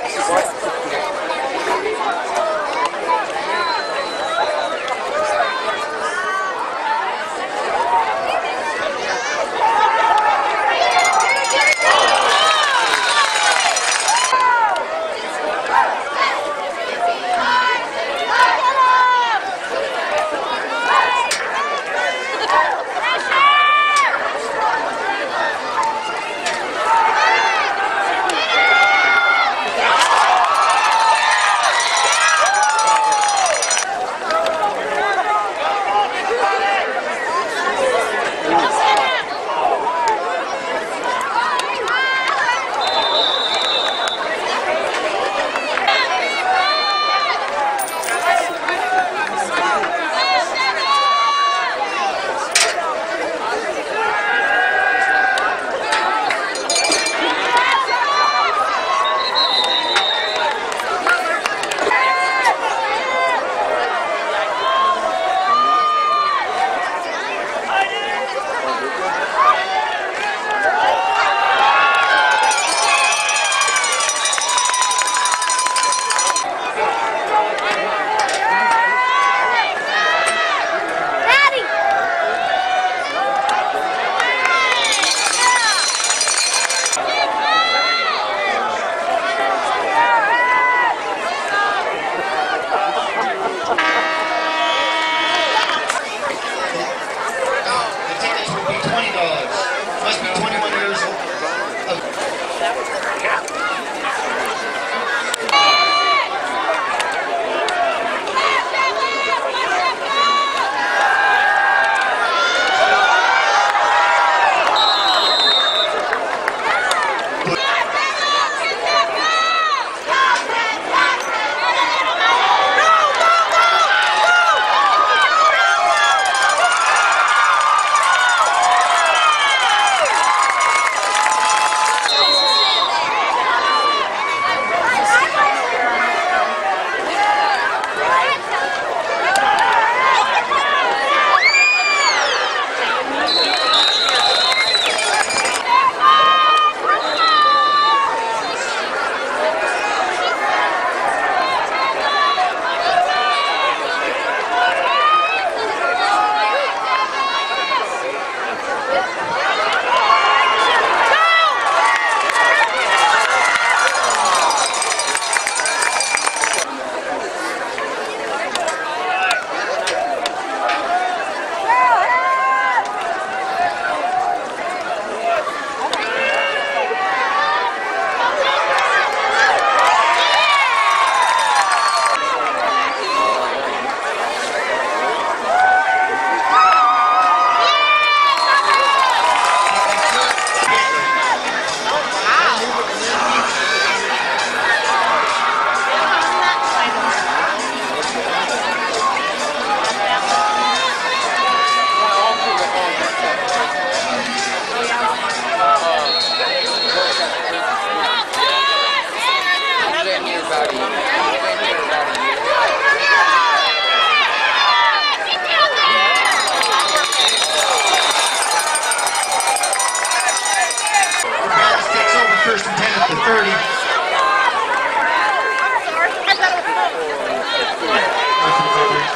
What? What?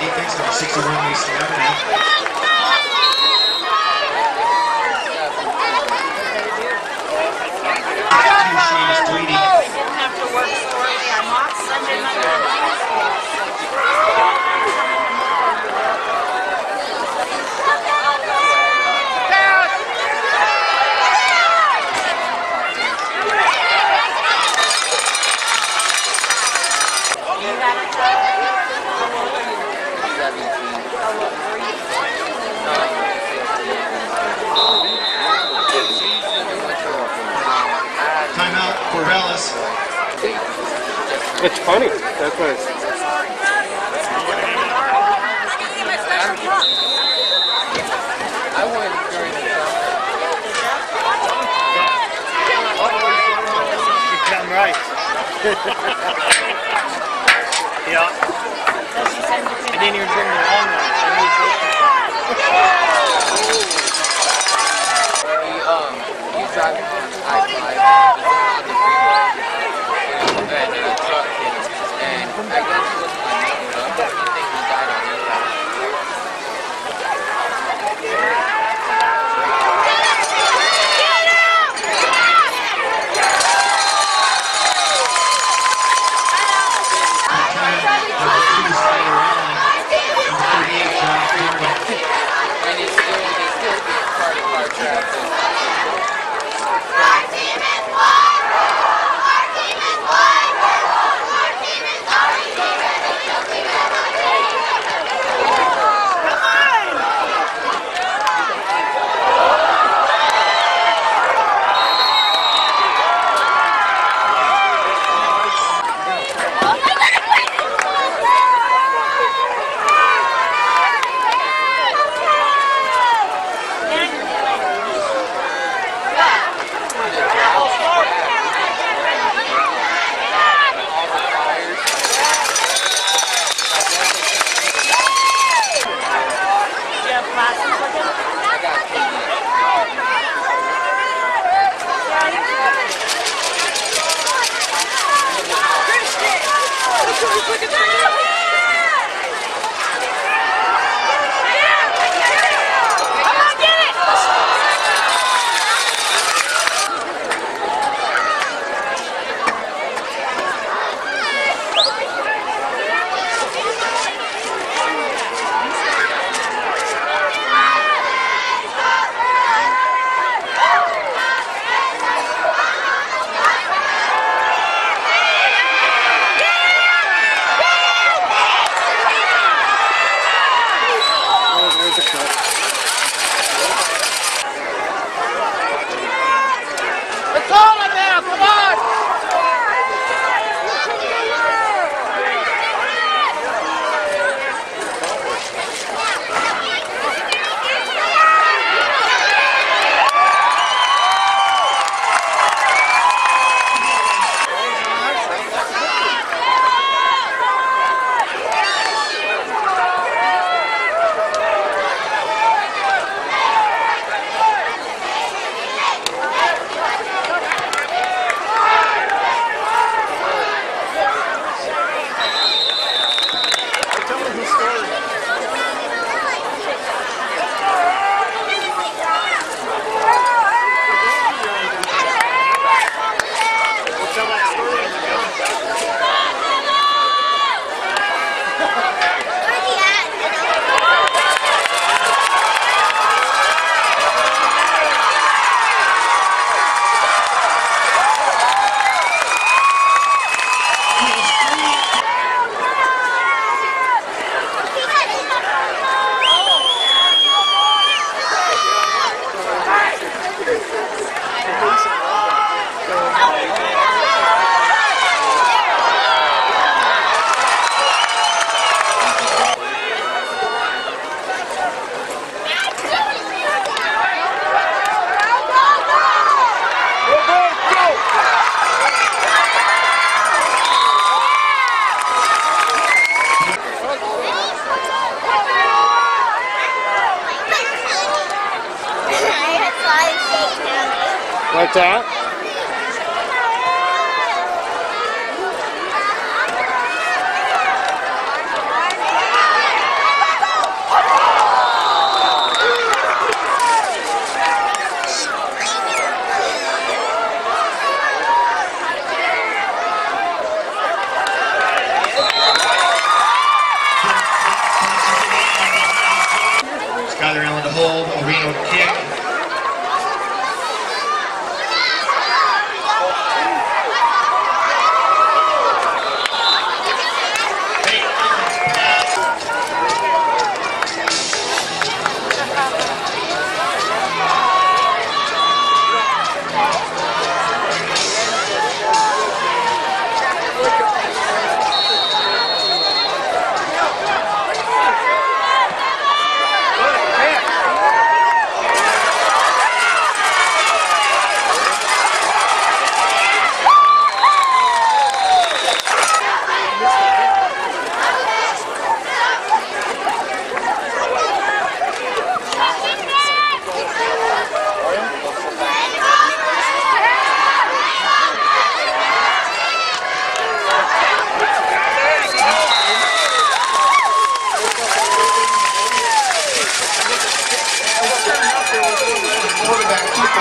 defense, number 61, Reese Lavender. funny. That's what it's... I during the right. yeah. I didn't even bring the long one. Um, you drive it on I-5. I guess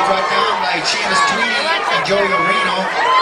right now by Chance Tweedy and Joey Areno.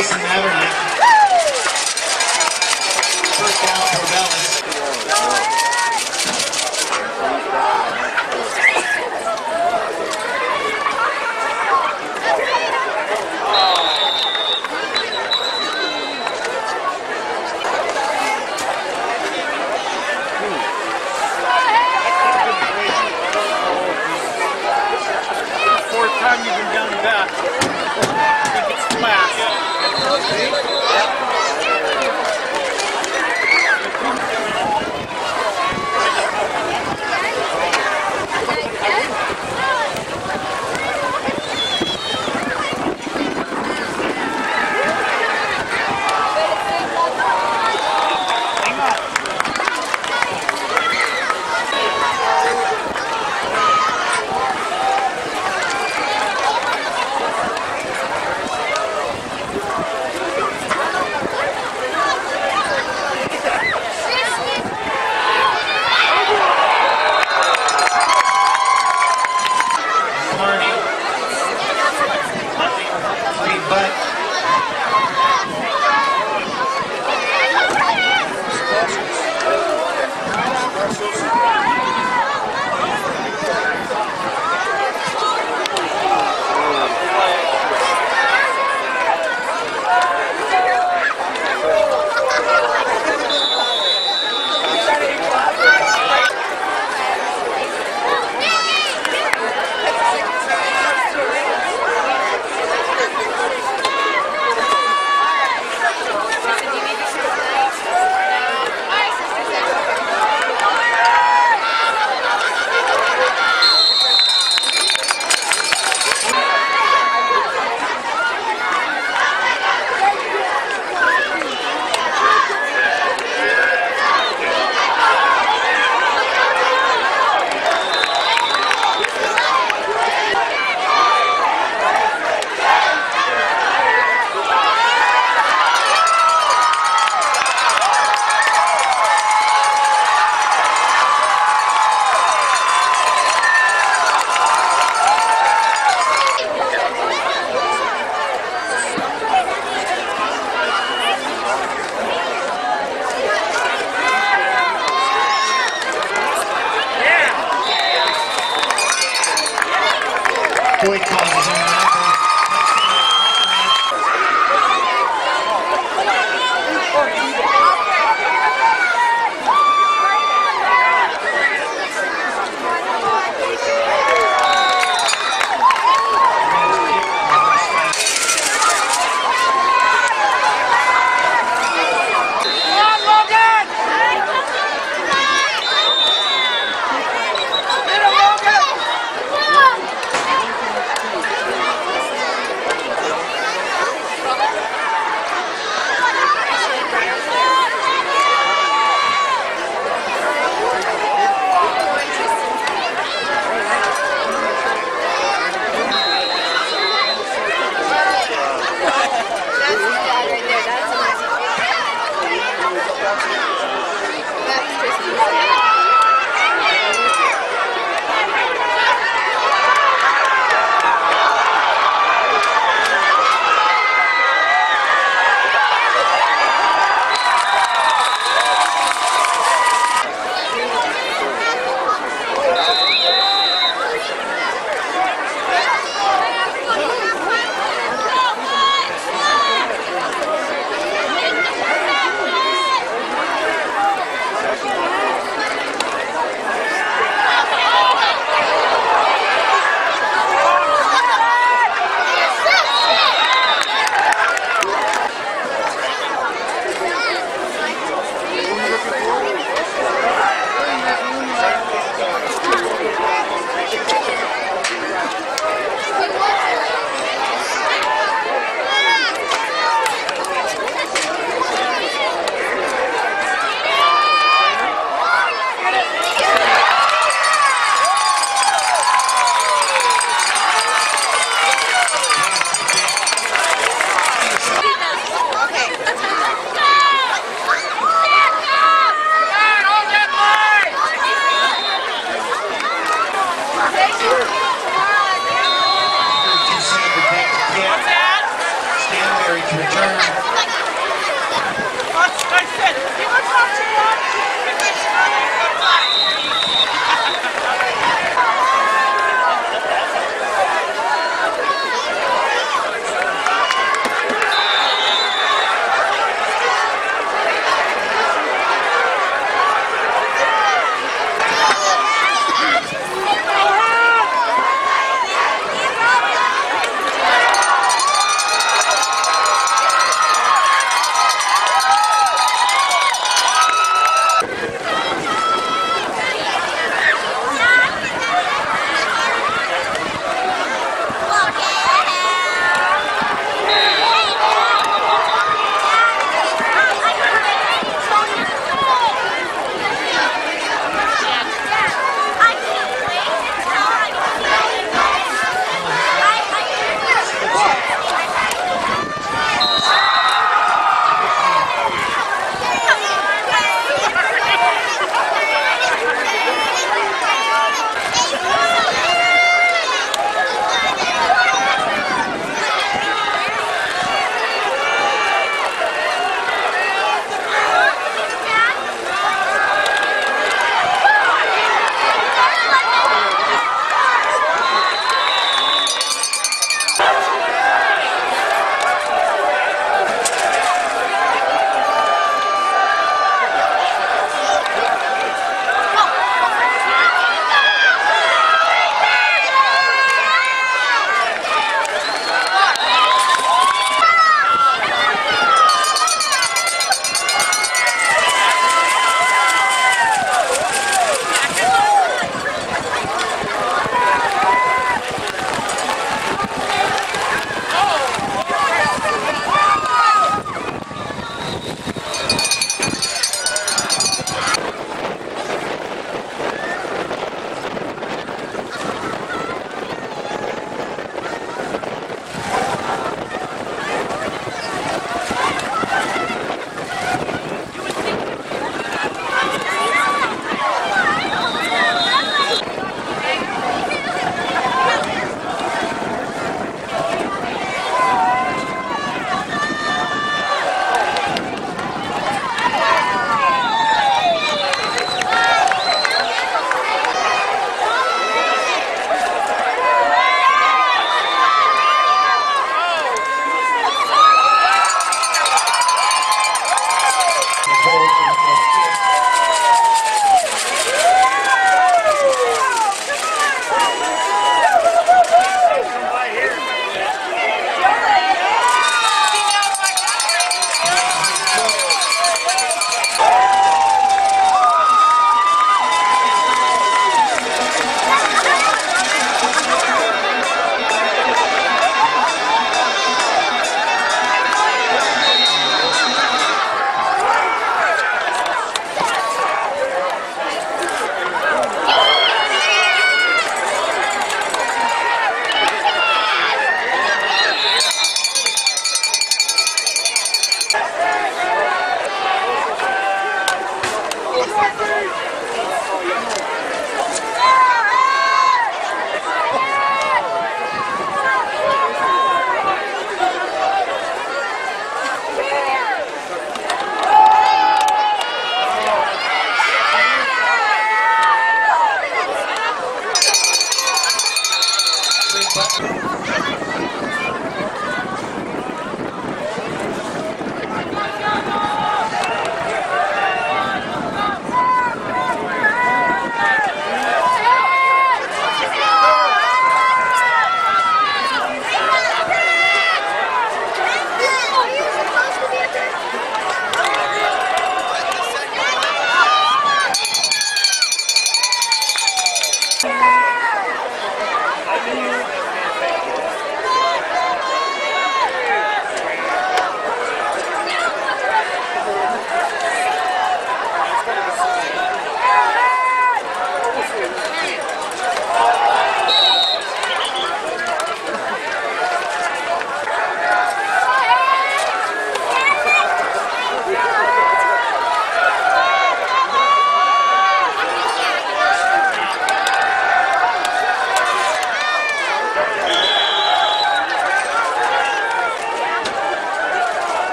Mason Mavernick. First down, Corvallis. Fourth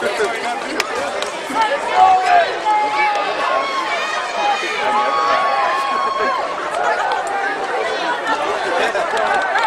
Thank you.